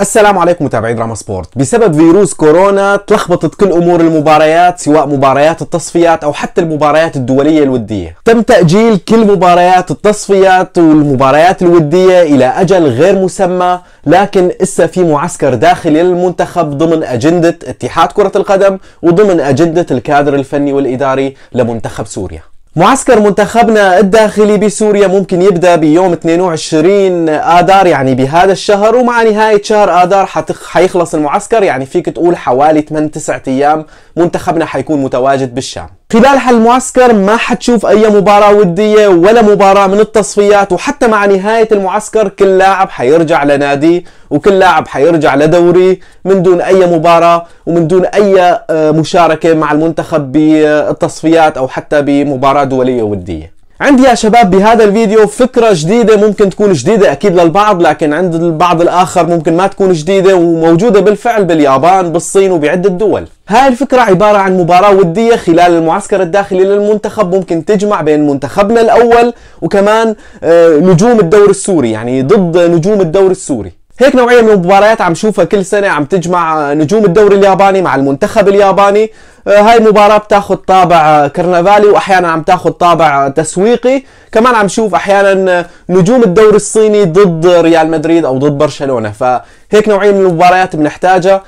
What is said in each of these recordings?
السلام عليكم متابعي دراما سبورت. بسبب فيروس كورونا تلخبطت كل أمور المباريات سواء مباريات التصفيات أو حتى المباريات الدولية الودية. تم تأجيل كل مباريات التصفيات والمباريات الودية إلى أجل غير مسمى لكن إسا في معسكر داخلي للمنتخب ضمن أجندة اتحاد كرة القدم وضمن أجندة الكادر الفني والإداري لمنتخب سوريا. معسكر منتخبنا الداخلي بسوريا ممكن يبدأ بيوم 22 آذار يعني بهذا الشهر. ومع نهاية شهر آذار حيخلص المعسكر يعني فيك تقول حوالي 8 9 أيام منتخبنا حيكون متواجد بالشام. خلال هالمعسكر ما حتشوف أي مباراة ودية ولا مباراة من التصفيات وحتى مع نهاية المعسكر كل لاعب حيرجع لناديه وكل لاعب حيرجع لدوري من دون أي مباراة ومن دون أي آه، مشاركة مع المنتخب بالتصفيات أو حتى بمباراة دولية ودية. عندي يا شباب بهذا الفيديو فكرة جديدة ممكن تكون جديدة أكيد للبعض لكن عند البعض الآخر ممكن ما تكون جديدة وموجودة بالفعل باليابان بالصين وبعدة دول هاي الفكرة عبارة عن مباراة ودية خلال المعسكر الداخلي للمنتخب ممكن تجمع بين منتخبنا الأول وكمان آه، نجوم الدوري السوري يعني ضد نجوم الدوري السوري. هيك نوعية من المباريات عم شوفها كل سنة عم تجمع نجوم الدوري الياباني مع المنتخب الياباني. آه، هاي المباراة بتاخذ طابع كرنفالي وأحيانا عم تاخذ طابع تسويقي. كمان عم شوف أحيانا نجوم الدوري الصيني ضد ريال مدريد أو ضد برشلونة. فهيك نوعية من المباريات بنحتاجها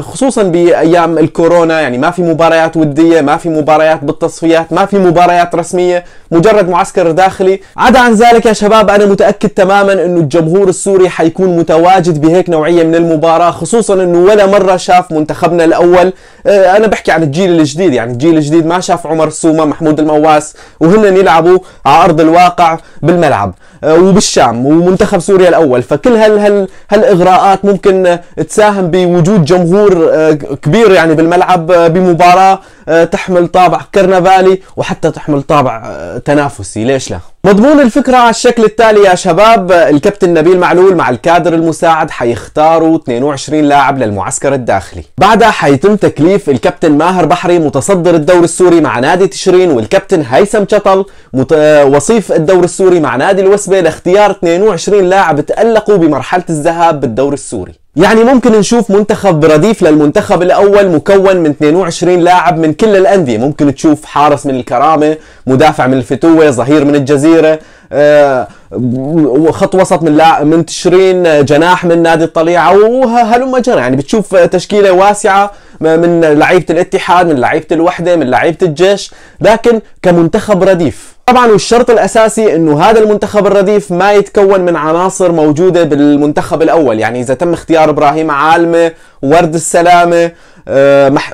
خصوصا بأيام الكورونا. يعني ما في مباريات ودية ما في مباريات بالتصفيات ما في مباريات رسمية مجرد معسكر داخلي. عدا عن ذلك يا شباب أنا متأكد تماما إنه الجمهور السوري حيكون متواجد بهيك نوعية من المباراة خصوصا إنه ولا مرة شاف منتخبنا الأول. آه، أنا بحكي عن الجيل الجديد يعني الجيل الجديد ما شاف عمر السومة محمود المواس وهن يلعبوا على أرض الواقع بالملعب. وبالشام ومنتخب سوريا الأول. فكل هال هال هالإغراءات ممكن تساهم بوجود جمهور آه، كبير يعني بالملعب بمباراة تحمل طابع كرنفالي وحتى تحمل طابع تنافسي. ليش لا؟ مضمون الفكرة على الشكل التالي يا شباب. الكابتن نبيل معلول مع الكادر المساعد حيختاروا 22 لاعب للمعسكر الداخلي. بعدها حيتم تكليف الكابتن ماهر بحري متصدر الدوري السوري مع نادي تشرين والكابتن هيثم شطل. وصيف الدوري السوري مع نادي الوسبة لاختيار 22 لاعب تألقوا بمرحلة الذهاب بالدوري السوري. يعني ممكن نشوف منتخب رديف للمنتخب الأول مكون من 22 لاعب من كل الأندية. ممكن تشوف حارس من الكرامة مدافع من الفتوة ظهير من الجزيرة. آه، خط وسط من من تشرين جناح من نادي الطليعة وهلم جرى. يعني بتشوف تشكيلة واسعة من لعيبة الاتحاد من لعيبة الوحدة من لعيبة الجيش لكن كمنتخب رديف. طبعا والشرط الأساسي إنه هذا المنتخب الرديف ما يتكون من عناصر موجودة بالمنتخب الأول. يعني إذا تم اختيار إبراهيم عالمة ورد السلامة آه،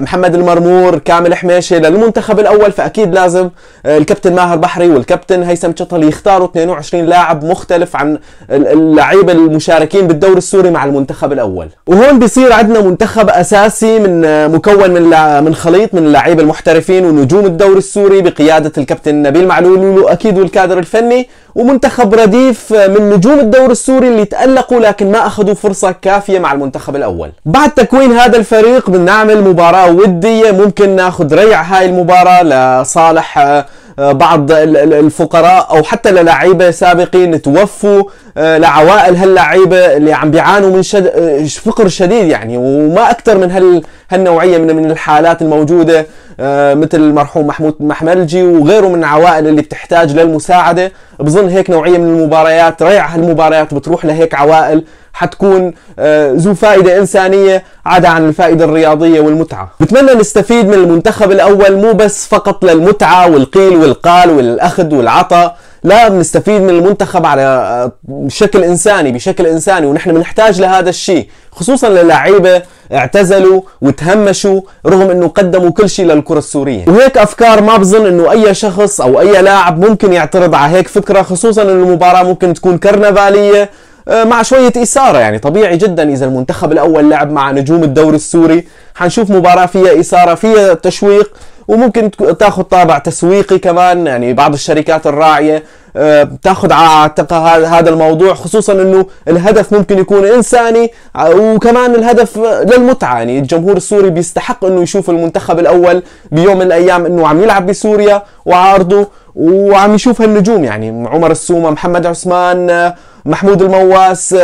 محمد المرمور كامل حميشة للمنتخب الأول فأكيد لازم آه، الكابتن ماهر بحري والكابتن هيثم شطل يختاروا 22 لاعب مختلف عن اللعيبة المشاركين بالدوري السوري مع المنتخب الأول. وهون بصير عندنا منتخب أساسي من آه، مكون من من خليط من اللعيبة المحترفين ونجوم الدوري السوري بقيادة الكابتن نبيل معلول وأكيد والكادر الفني ومنتخب رديف من نجوم الدوري السوري اللي تألقوا لكن ما أخذوا فرصة كافية مع المنتخب الأول. بعد تكوين هذا الفريق بنعمل مباراة ودية ممكن ناخذ ريع هاي المباراة لصالح بعض الفقراء أو حتى للاعيبة سابقين توفوا. آه، لعوائل هاللعيبه اللي عم بيعانوا من شد... آه، فقر شديد يعني وما أكثر من هال... هالنوعية من من الحالات الموجودة آه، مثل المرحوم محمود محملجي وغيره من العوائل اللي بتحتاج للمساعدة. بظن هيك نوعية من المباريات ريع هالمباريات بتروح لهيك عوائل. حتكون ذو فائدة إنسانية عدا عن الفائدة الرياضية والمتعة. بتمنى نستفيد من المنتخب الأول مو بس فقط للمتعة والقيل والقال والأخذ والعطاء لا بنستفيد من المنتخب على آه، شكل إنساني بشكل إنساني ونحن بنحتاج لهذا الشيء خصوصا للاعيبه اعتزلوا وتهمشوا رغم إنه قدموا كل شيء للكرة السورية وهيك أفكار ما بظن إنه أي شخص أو أي لاعب ممكن يعترض على هيك فكرة خصوصا إنه المباراة ممكن تكون كرنفالية آه، مع شوية إثارة يعني. طبيعي جدا إذا المنتخب الأول لعب مع نجوم الدوري السوري. حنشوف مباراة فيها إثارة فيها تشويق وممكن تاخذ طابع تسويقي كمان. يعني بعض الشركات الراعية آه، تاخذ على هذا الموضوع خصوصا إنه الهدف ممكن يكون إنساني آه، وكمان الهدف للمتعة. يعني الجمهور السوري بيستحق إنه يشوف المنتخب الأول بيوم من الأيام إنه عم يلعب بسوريا وعارضه وعم يشوف هالنجوم. يعني عمر السومة محمد عثمان آه، محمود المواس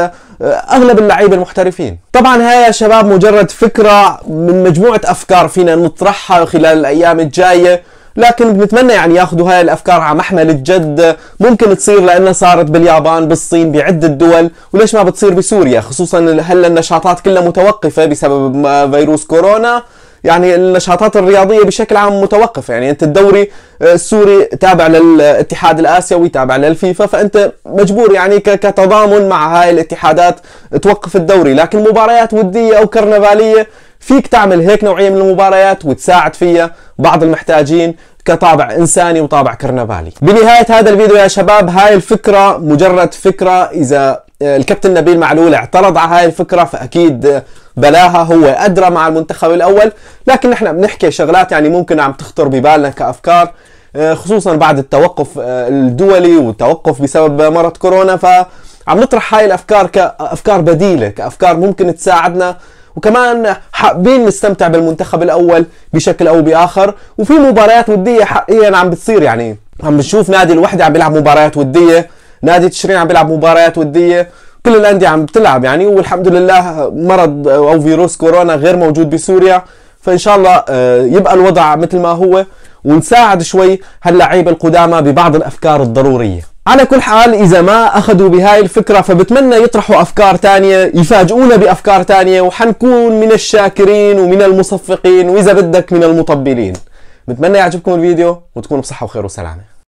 أغلب اللعيبة المحترفين. طبعا هاي يا شباب مجرد فكرة من مجموعة أفكار فينا نطرحها خلال الأيام الجاية لكن بنتمنى يعني ياخذوا هاي الأفكار على محمل الجد. ممكن تصير لأنها صارت باليابان بالصين بعدة دول. وليش ما بتصير بسوريا؟ خصوصا هلا النشاطات كلها متوقفة بسبب فيروس كورونا؟ يعني النشاطات الرياضية بشكل عام متوقفة. يعني أنت الدوري آه، السوري تابع للاتحاد الآسيوي تابع للفيفا فأنت مجبور يعني كتضامن مع هاي الاتحادات توقف الدوري. لكن مباريات ودية أو كرنفالية فيك تعمل هيك نوعية من المباريات وتساعد فيها بعض المحتاجين كطابع إنساني وطابع كرنفالي. بنهاية هذا الفيديو يا شباب هاي الفكرة مجرد فكرة. إذا الكابتن نبيل معلول اعترض على هاي الفكرة فأكيد بلاها هو أدرى مع المنتخب الأول. لكن نحن بنحكي شغلات يعني ممكن عم تخطر ببالنا كأفكار خصوصا بعد التوقف الدولي والتوقف بسبب مرض كورونا. فعم نطرح هاي الأفكار كأفكار بديلة كأفكار ممكن تساعدنا. وكمان حابين نستمتع بالمنتخب الأول بشكل أو بآخر. وفي مباريات ودية حقيقيا عم بتصير يعني عم بنشوف نادي الوحدة عم بيلعب مباريات ودية. نادي تشرين عم بيلعب مباريات ودية. كل الأندية عم بتلعب يعني والحمد لله مرض أو فيروس كورونا غير موجود بسوريا. فإن شاء الله آه، يبقى الوضع مثل ما هو ونساعد شوي هاللعيبة القدامى ببعض الأفكار الضرورية. على كل حال إذا ما أخذوا بهاي الفكرة فبتمنى يطرحوا أفكار تانية يفاجئونا بأفكار تانية وحنكون من الشاكرين ومن المصفقين وإذا بدك من المطبلين. بتمنى يعجبكم الفيديو وتكونوا بصحة وخير وسلامة.